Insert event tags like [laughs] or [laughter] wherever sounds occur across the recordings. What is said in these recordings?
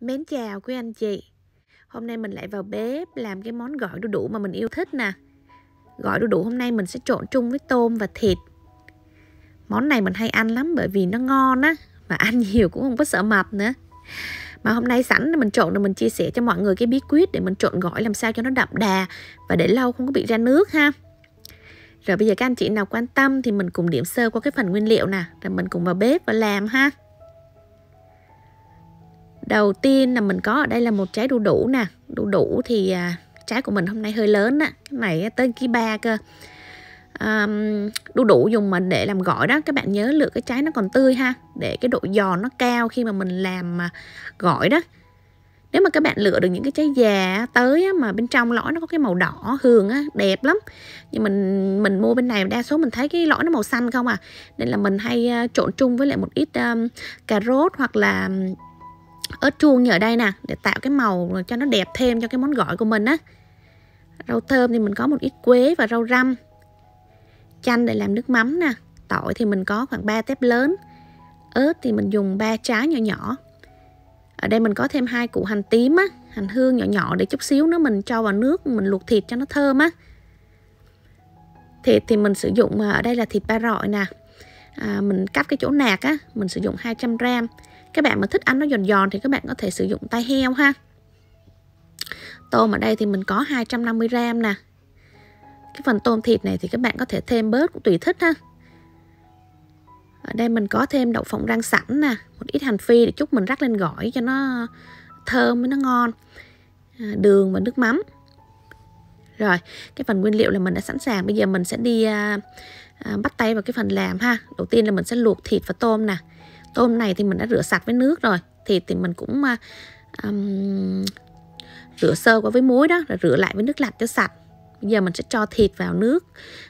Mến chào quý anh chị. Hôm nay mình lại vào bếp làm cái món gỏi đu đủ mà mình yêu thích nè. Gỏi đu đủ hôm nay mình sẽ trộn chung với tôm và thịt. Món này mình hay ăn lắm bởi vì nó ngon á, Mà [laughs] ăn nhiều cũng không có sợ mập nữa. Mà hôm nay sẵn mình trộn rồi mình chia sẻ cho mọi người cái bí quyết để mình trộn gỏi làm sao cho nó đậm đà Và để lâu không có bị ra nước ha. Rồi bây giờ các anh chị nào quan tâm thì mình cùng điểm sơ qua cái phần nguyên liệu nè, Rồi mình cùng vào bếp và làm ha. Đầu tiên là mình có ở đây là một trái đu đủ nè. Đu đủ thì à, trái của mình hôm nay hơi lớn á. Cái này tới ký ba cơ. Um, Đu đủ dùng mình để làm gỏi đó. Các bạn nhớ lựa cái trái nó còn tươi ha. Để cái độ giòn nó cao khi mà mình làm à, gỏi đó. Nếu mà các bạn lựa được những cái trái già tới á, mà bên trong lõi nó có cái màu đỏ hường á đẹp lắm. Nhưng mình mình mua bên này đa số mình thấy cái lõi nó màu xanh không à. Nên là mình hay à, trộn chung với lại một ít um, cà rốt hoặc là ớt chuông như ở đây nè để tạo cái màu cho nó đẹp thêm cho cái món gỏi của mình á. Rau thơm thì mình có một ít quế và rau răm. Chanh để làm nước mắm nè tỏi thì mình có khoảng 3 tép lớn. Ớt thì mình dùng ba trái nhỏ nhỏ. Ở đây mình có thêm hai củ hành tím á hành hương nhỏ nhỏ để chút xíu nữa mình cho vào nước mình luộc thịt cho nó thơm á. Thịt thì mình sử dụng à, ở đây là thịt ba rọi nè. À, mình cắt cái chỗ nạc á mình sử dụng 200 gram các bạn mà thích ăn nó giòn giòn thì các bạn có thể sử dụng tay heo ha. Tôm ở đây thì mình có 250 gram nè. Cái phần tôm thịt này thì các bạn có thể thêm bớt cũng tùy thích ha. Ở đây mình có thêm đậu phộng rang sẵn nè một ít hành phi để chút mình rắc lên gỏi cho nó thơm với nó ngon. À, đường và nước mắm. Rồi cái phần nguyên liệu là mình đã sẵn sàng. Bây giờ mình sẽ đi à, à, bắt tay vào cái phần làm ha. Đầu tiên là mình sẽ luộc thịt và tôm nè tôm này thì mình đã rửa sạch với nước rồi. Thịt thì mình cũng um, rửa sơ qua với muối đó rồi rửa lại với nước lạnh cho sạch. Bây giờ mình sẽ cho thịt vào nước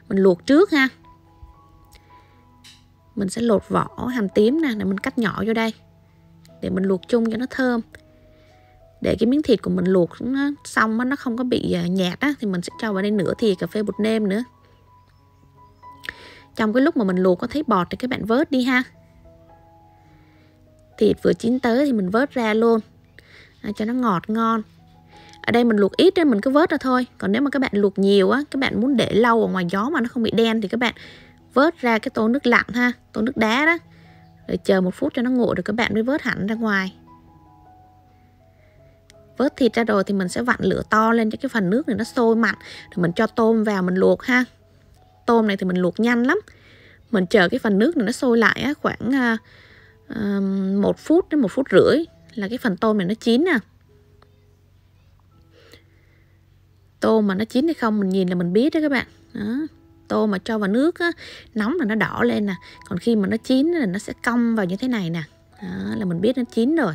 mình luộc trước ha. Mình sẽ lột vỏ hành tím nè để mình cắt nhỏ vô đây để mình luộc chung cho nó thơm. Để cái miếng thịt của mình luộc nó xong nó không có bị à, nhạt á, thì mình sẽ cho vào đây nửa thìa cà phê bột nêm nữa. Trong cái lúc mà mình luộc có thấy bọt thì các bạn vớt đi ha thịt vừa chín tới thì mình vớt ra luôn. À, cho nó ngọt ngon. Ở đây mình luộc ít nên mình cứ vớt ra thôi. Còn nếu mà các bạn luộc nhiều á các bạn muốn để lâu ở ngoài gió mà nó không bị đen thì các bạn vớt ra cái tô nước lạnh ha tô nước đá đó. Rồi chờ một phút cho nó nguội rồi các bạn mới vớt hẳn ra ngoài. Vớt thịt ra rồi thì mình sẽ vặn lửa to lên cho cái phần nước này nó sôi mặn rồi mình cho tôm vào mình luộc ha. Tôm này thì mình luộc nhanh lắm. Mình chờ cái phần nước này nó sôi lại á, khoảng à, một phút đến một phút rưỡi là cái phần tôm này nó chín nè. Tôm mà nó chín hay không mình nhìn là mình biết đó các bạn. Đó. tôm mà cho vào nước á, nóng là nó đỏ lên nè. Còn khi mà nó chín là nó sẽ cong vào như thế này nè. Đó, là mình biết nó chín rồi.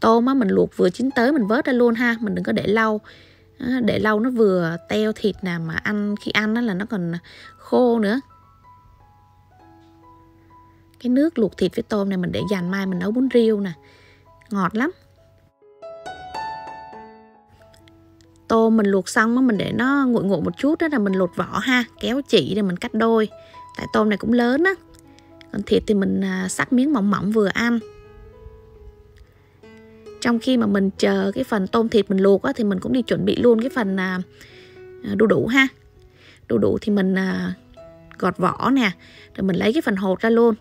Tôm á mình luộc vừa chín tới mình vớt ra luôn ha mình đừng có để lâu. Để lâu nó vừa teo thịt nè mà ăn khi ăn á, là nó còn khô nữa cái nước luộc thịt với tôm này mình để dành mai mình nấu bún riêu nè. Ngọt lắm. Tôm mình luộc xong á mình để nó nguội nguội một chút đó là mình lột vỏ ha kéo chỉ để mình cắt đôi. Tại tôm này cũng lớn á. Còn thịt thì mình à, sắc miếng mỏng mỏng vừa ăn. Trong khi mà mình chờ cái phần tôm thịt mình luộc á, thì mình cũng đi chuẩn bị luôn cái phần à, à, đu đủ ha. Đu đủ thì mình gọt vỏ nè rồi mình lấy cái phần hột ra luôn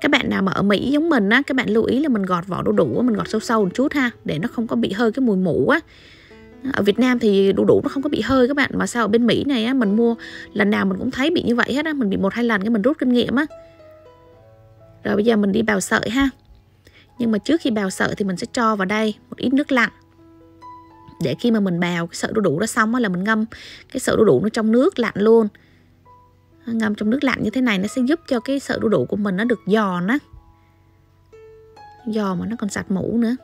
các bạn nào mà ở Mỹ giống mình á các bạn lưu ý là mình gọt vỏ đu đủ mình gọt sâu sâu một chút ha, để nó không có bị hơi cái mùi mủ á. Ở Việt Nam thì đu đủ nó không có bị hơi các bạn, mà sao ở bên Mỹ này á, mình mua lần nào mình cũng thấy bị như vậy hết á, mình bị một hai lần cái mình rút kinh nghiệm á. Rồi bây giờ mình đi bào sợi ha. Nhưng mà trước khi bào sợi thì mình sẽ cho vào đây một ít nước lạnh để khi mà mình bào cái sợi đu đủ đó xong á là mình ngâm cái sợi đu đủ nó trong nước lạnh luôn ngâm trong nước lạnh như thế này nó sẽ giúp cho cái sợi đu đủ của mình nó được giòn á. Giòn mà nó còn sạch mũ nữa.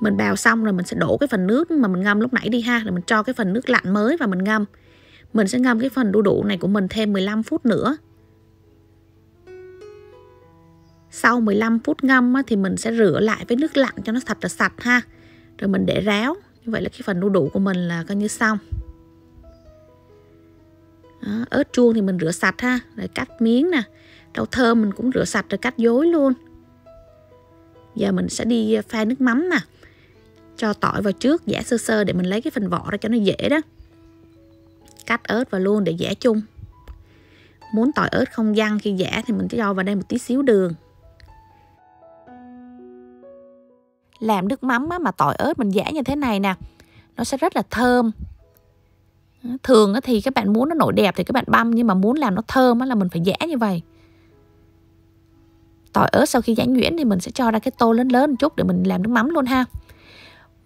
Mình bào xong rồi mình sẽ đổ cái phần nước mà mình ngâm lúc nãy đi ha, rồi mình cho cái phần nước lạnh mới và mình ngâm. Mình sẽ ngâm cái phần đu đủ này của mình thêm 15 phút nữa. Sau 15 phút ngâm thì mình sẽ rửa lại với nước lạnh cho nó thật là sạch ha. Rồi mình để ráo. Như vậy là cái phần đu đủ của mình là coi như xong đó, ớt chuông thì mình rửa sạch ha rồi cắt miếng nè. Rau thơm mình cũng rửa sạch rồi cắt dối luôn. Giờ mình sẽ đi ờ, pha nước mắm nè. Cho tỏi vào trước giả sơ sơ để mình lấy cái phần vỏ ra cho nó dễ đó. Cắt ớt vào luôn để giả chung. Muốn tỏi ớt không văng khi giả thì mình sẽ cho vào đây một tí xíu đường. Làm nước mắm á, mà tỏi ớt mình giả như thế này nè nó sẽ rất là thơm thường thì các bạn muốn nó nổi đẹp thì các bạn băm nhưng mà muốn làm nó thơm là mình phải giã như vậy. Tỏi ớt sau khi giã nhuyễn thì mình sẽ cho ra cái tô lớn lớn một chút để mình làm nước mắm luôn ha.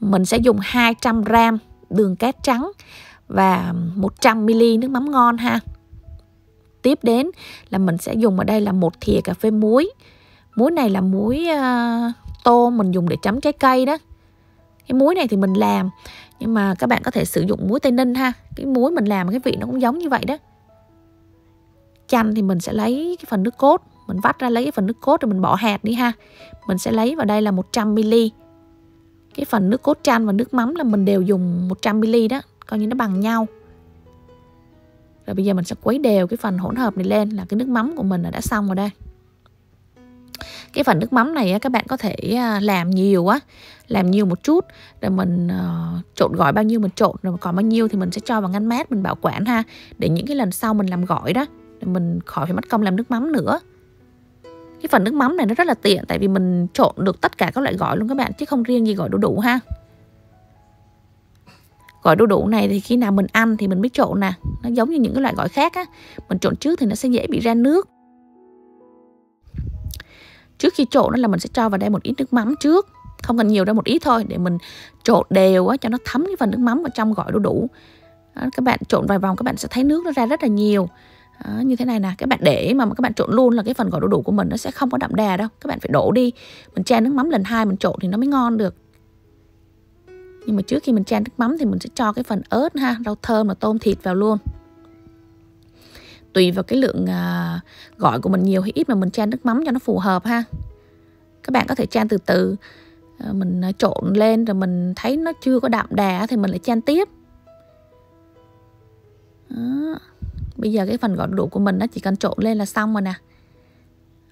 Mình sẽ dùng 200 gram đường cát trắng và 100 ml nước mắm ngon ha. Tiếp đến là mình sẽ dùng ở đây là một thìa cà phê muối. Muối này là muối ờ, uh, tôm mình dùng để chấm trái cây đó. Cái muối này thì mình làm nhưng mà các bạn có thể sử dụng muối tây ninh ha. Cái muối mình làm cái vị nó cũng giống như vậy đó. Chanh thì mình sẽ lấy cái phần nước cốt. Mình vắt ra lấy cái phần nước cốt rồi mình bỏ hạt đi ha. Mình sẽ lấy vào đây là 100ml cái phần nước cốt chanh và nước mắm là mình đều dùng 100ml đó. Coi như nó bằng nhau. Rồi bây giờ mình sẽ quấy đều cái phần hỗn hợp này lên là cái nước mắm của mình là đã xong rồi đây cái phần nước mắm này các bạn có thể à, làm nhiều á làm nhiều một chút rồi mình uh, trộn gỏi bao nhiêu mình trộn rồi còn bao nhiêu thì mình sẽ cho vào ngăn mát mình bảo quản ha. Để những cái lần sau mình làm gỏi đó để mình khỏi phải mất công làm nước mắm nữa. Cái phần nước mắm này nó rất là tiện tại vì mình trộn được tất cả các loại gỏi luôn các bạn chứ không riêng gì gỏi đu đủ ha. Gỏi đu đủ này thì khi nào mình ăn thì mình mới trộn nè nó giống như những cái loại gỏi khác á. Mình trộn trước thì nó sẽ dễ bị ra nước trước khi trộn là mình sẽ cho vào đây một ít nước mắm trước. Không cần nhiều đâu một ít thôi để mình trộn đều á cho nó thấm cái phần nước mắm vào trong gỏi đu đủ. Đó, các bạn trộn vài vòng các bạn sẽ thấy nước nó ra rất là nhiều. Đó, như thế này nè các bạn để mà các bạn trộn luôn là cái phần gỏi đu đủ của mình nó sẽ không có đậm đà đâu. Các bạn phải đổ đi. Mình chan nước mắm lần hai mình trộn thì nó mới ngon được. Nhưng mà trước khi mình chan nước mắm thì mình sẽ cho cái phần ớt ha rau thơm và tôm thịt vào luôn tùy vào cái lượng à, của mình nhiều hay ít mà mình chan nước mắm cho nó phù hợp ha các bạn có thể chan từ từ à, mình à, trộn lên rồi mình thấy nó chưa có đậm đà thì mình lại chan tiếp đó. bây giờ cái phần gỏi đủ của mình nó chỉ cần trộn lên là xong rồi nè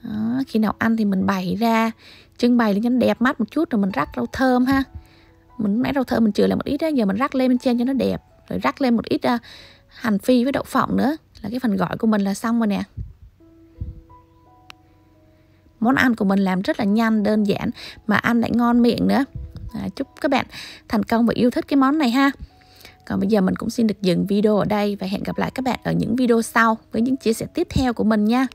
đó. khi nào ăn thì mình bày ra trưng bày lên cho nó đẹp mắt một chút rồi mình rắc rau thơm ha mình nãy rau thơm mình chừa lại một ít đó giờ mình rắc lên bên trên cho nó đẹp rồi rắc lên một ít uh, hành phi với đậu phộng nữa là cái phần gỏi của mình là xong rồi nè. Món ăn của mình làm rất là nhanh đơn giản mà ăn lại ngon miệng nữa. À, chúc các bạn thành công và yêu thích cái món này ha. Còn bây giờ mình cũng xin được dừng video ở đây và hẹn gặp lại các bạn ở những video sau với những chia sẻ tiếp theo của mình nha.